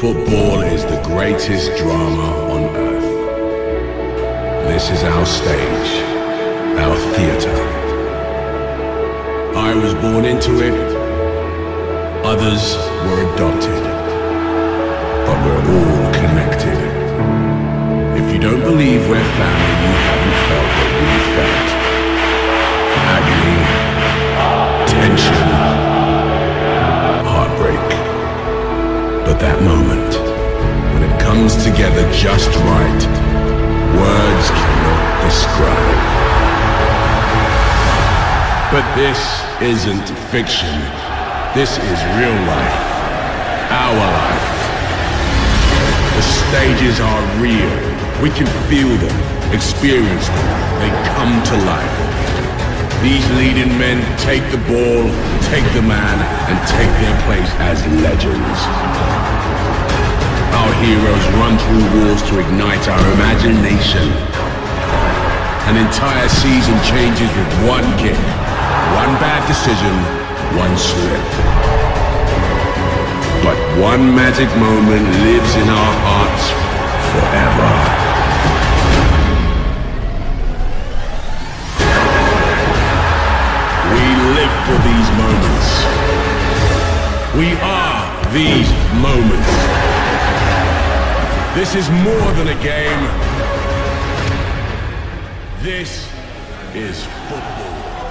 Football is the greatest drama on earth. This is our stage, our theater. I was born into it, others were adopted, but we're all connected. If you don't believe we're family, you haven't But that moment, when it comes together just right, words cannot describe. But this isn't fiction. This is real life. Our life. The stages are real. We can feel them, experience them. They come to life. These leading men take the ball, take the man, and take their place as legends. Heroes run through walls to ignite our imagination. An entire season changes with one kick, one bad decision, one slip. But one magic moment lives in our hearts forever. We live for these moments. We are these moments. This is more than a game. This is football.